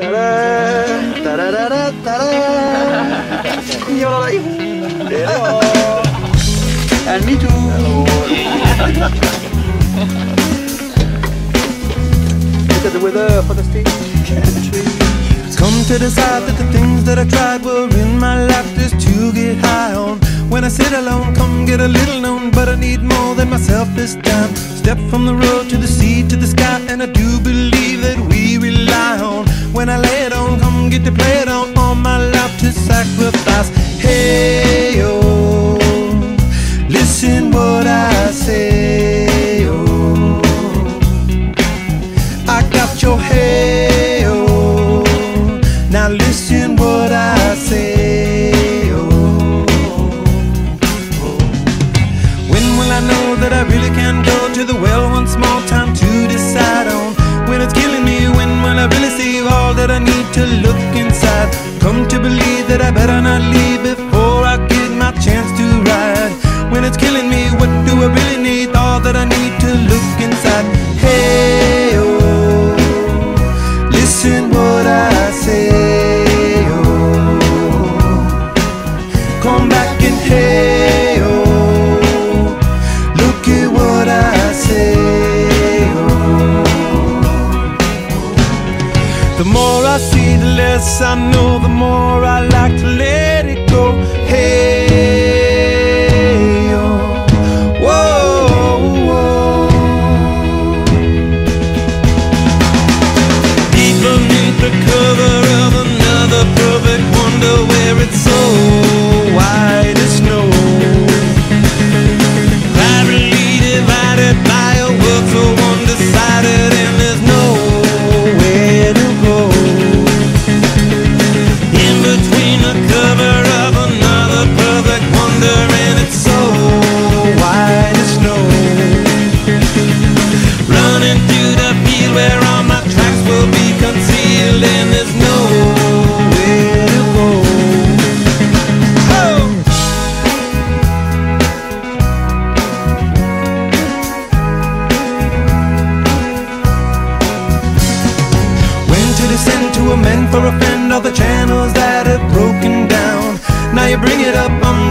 You're like, hello. And me too. Look at the weather, fantastic. It's come to decide that the things that I tried were in my life just to get high on. When I sit alone, come get a little known, but I need more than myself this time. Step from the road to the sea to the sky, and I do believe that we rely on when I lay it on, come get the play it on. All my life to sacrifice. Hey, yo.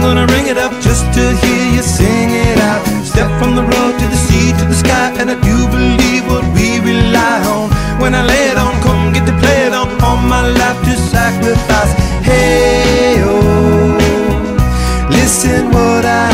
Gonna ring it up just to hear you sing it out. Step from the road to the sea to the sky And I do believe what we rely on. When I lay it on, come get to play it on. All my life to sacrifice. Hey, oh, listen what I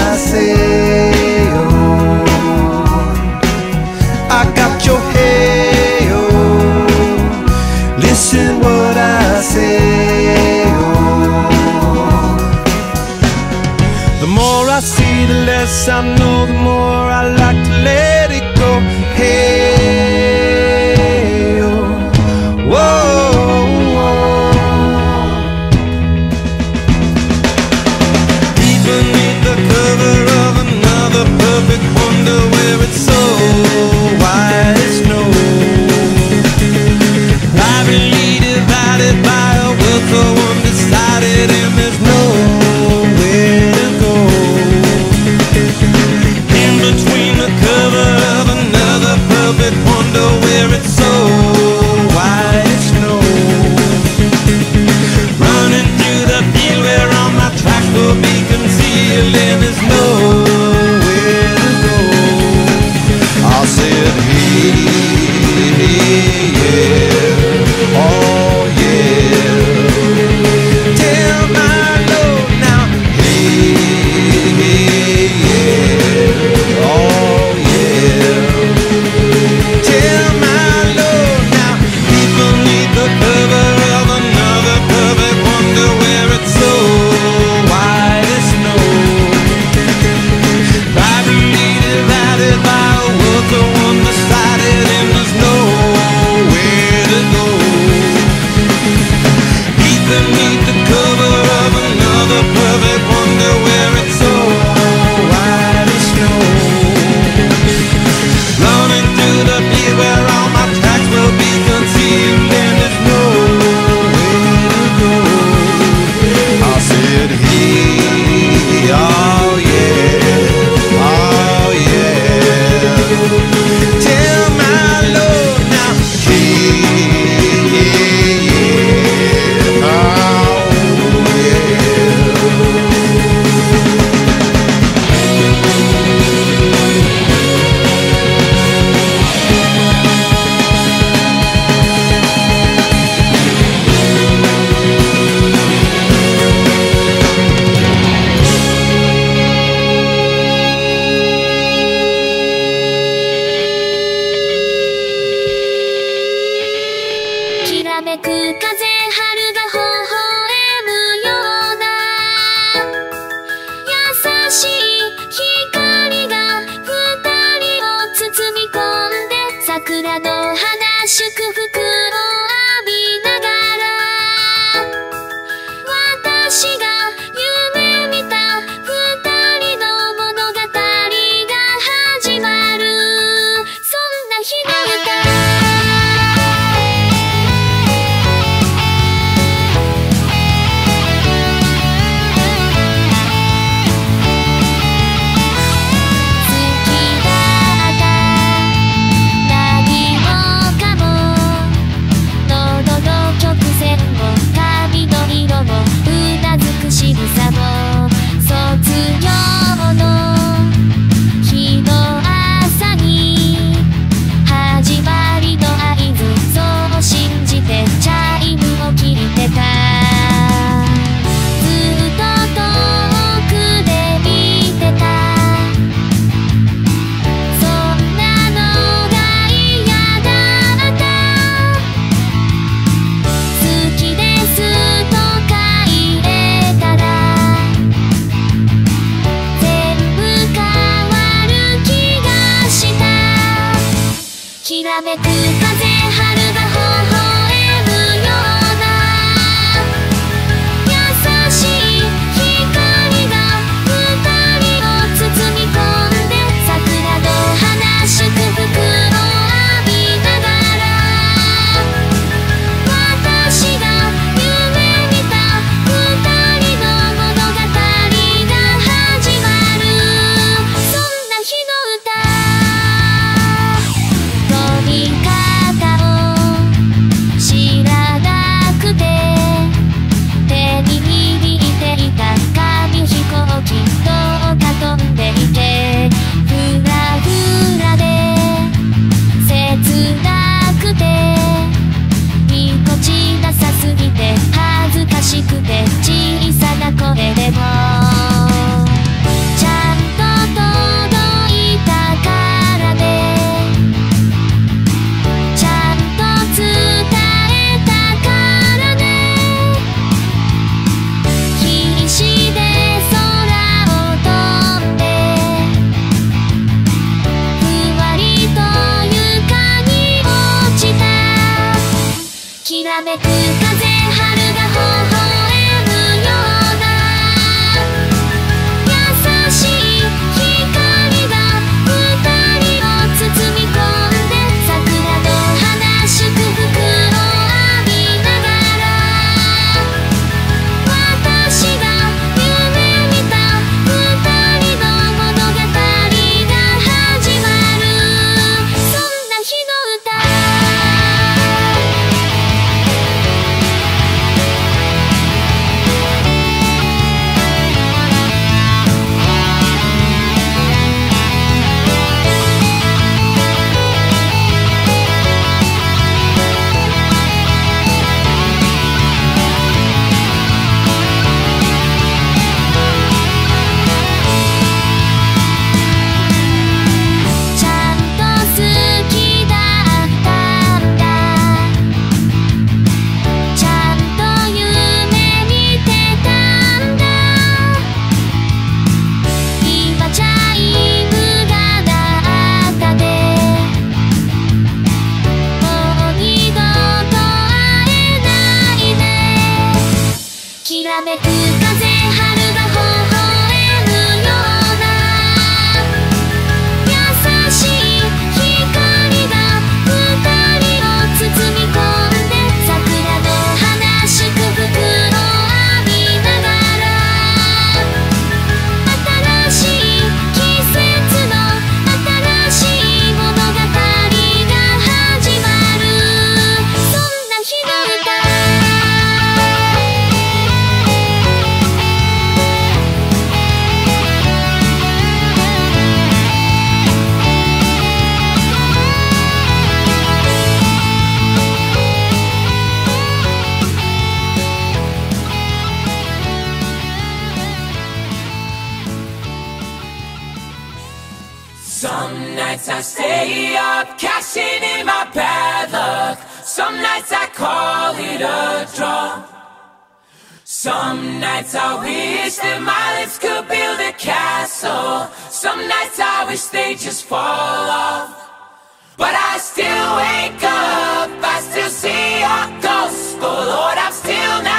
draw. Some nights I wish that my lips could build a castle. Some nights I wish they just fall off. But I still wake up, I still see your ghost. Oh Lord, I'm still not.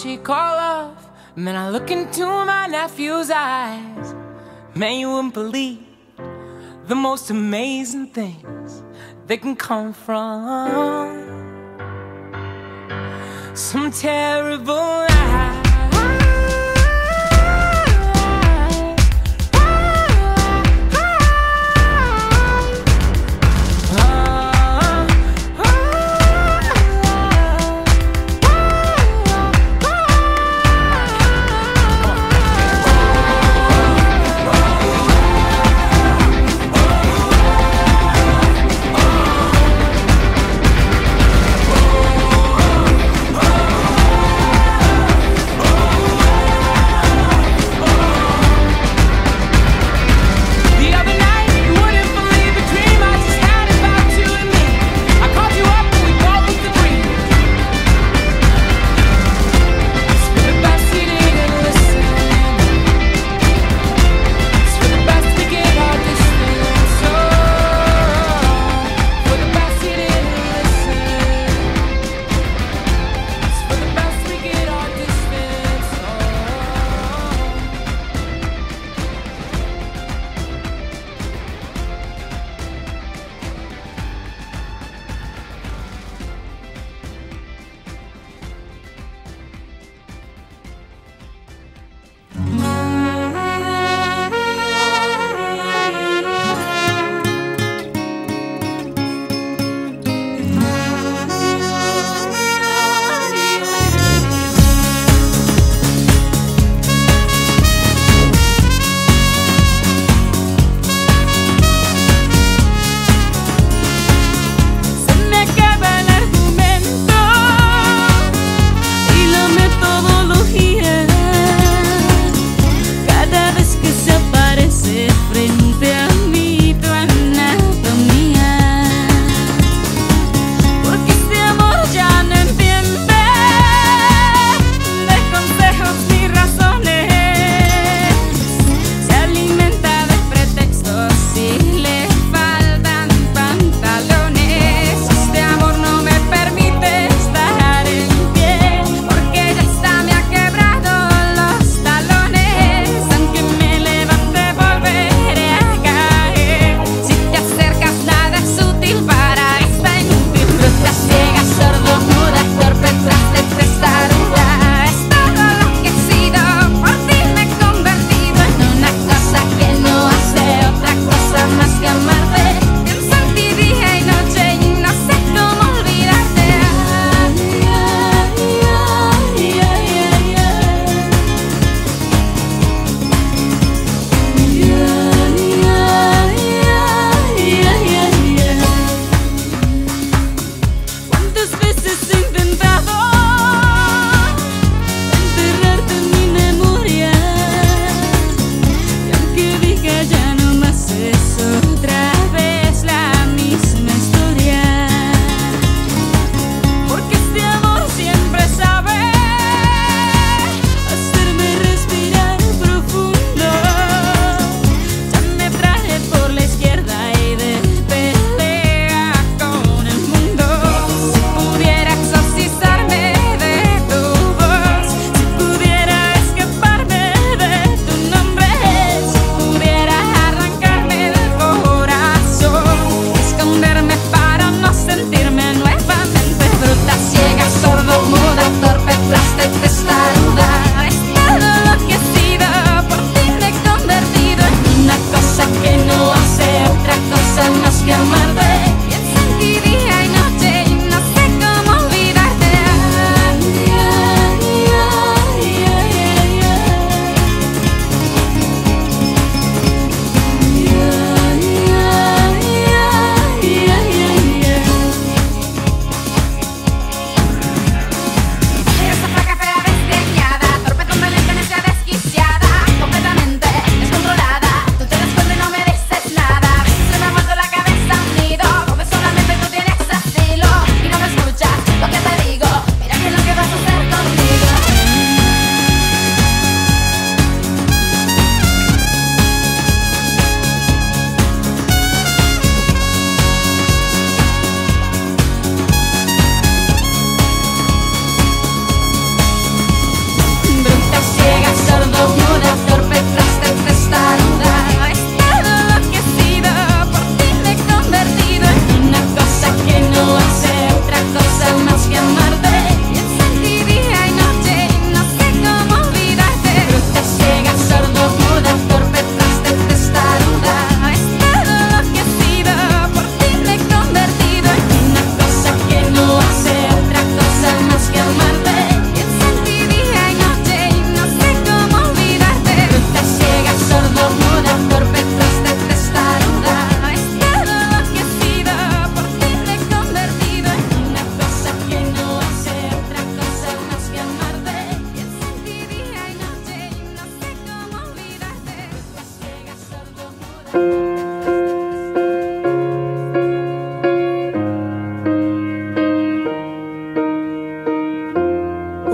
she call off. Man, I look into my nephew's eyes. Man, you wouldn't believe the most amazing things that can come from some terrible lies.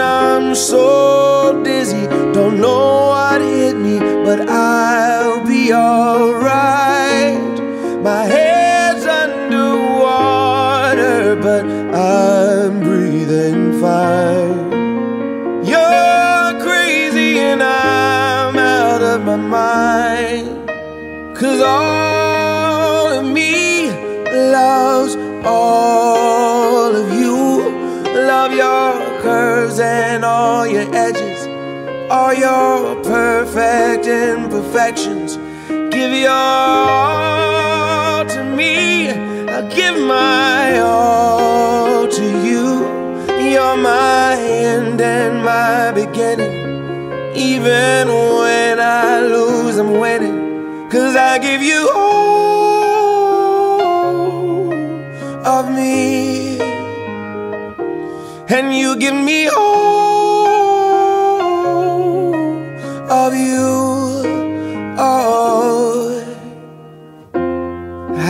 I'm so dizzy, don't know what hit me, but I'll be alright. My head's underwater, but I'm breathing fine. You're crazy, and I'm out of my mind. Cause all of me loves all all your edges, all your perfect imperfections. Give your all to me. I'll give my all to you. You're my end and my beginning. Even when I lose, I'm winning. Cause I give you all of me. And you give me all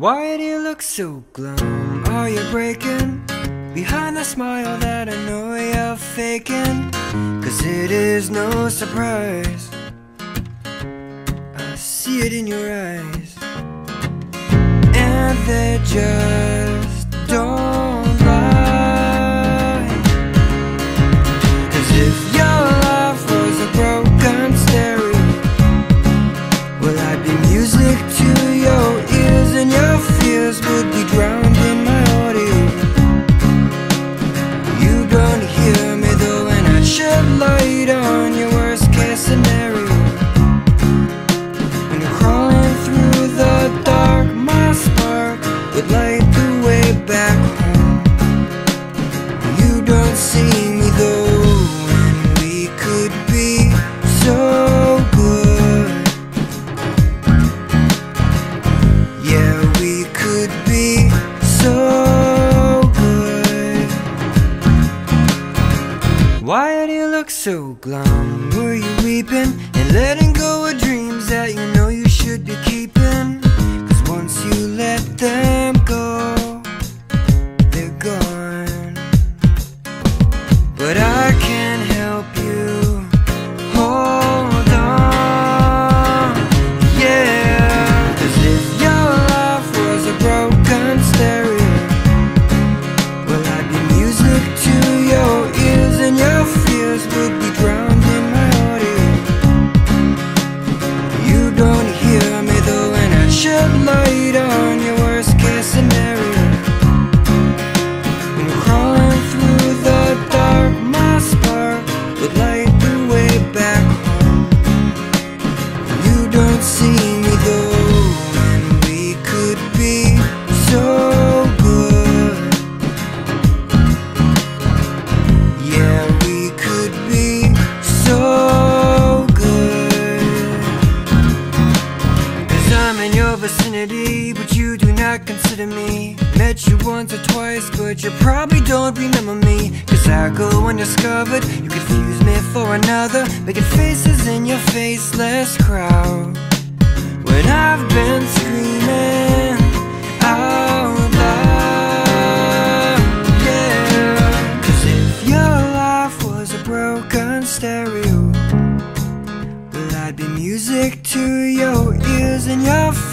Why do you look so glum? Are you breaking? Behind the smile that I know you're faking Cause it is no surprise I see it in your eyes And they just don't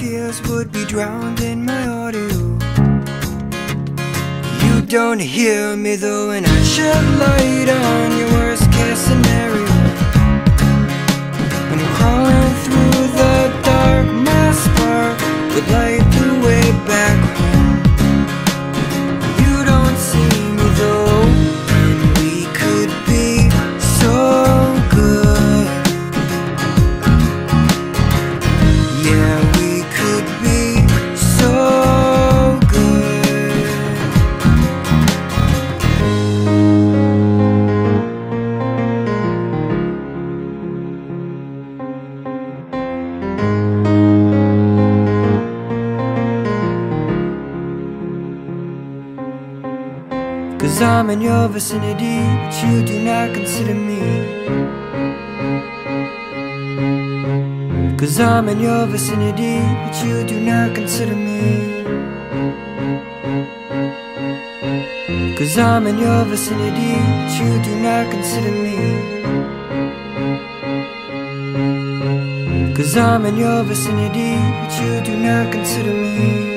fears would be drowned in my audio. You don't hear me though, and I shed light on your worst case scenario. When you're crawling through the dark, my spark would light I'm in your vicinity, but you do not consider me. Cause I'm in your vicinity, but you do not consider me. Cause I'm in your vicinity, but you do not consider me. Cause I'm in your vicinity, but you do not consider me.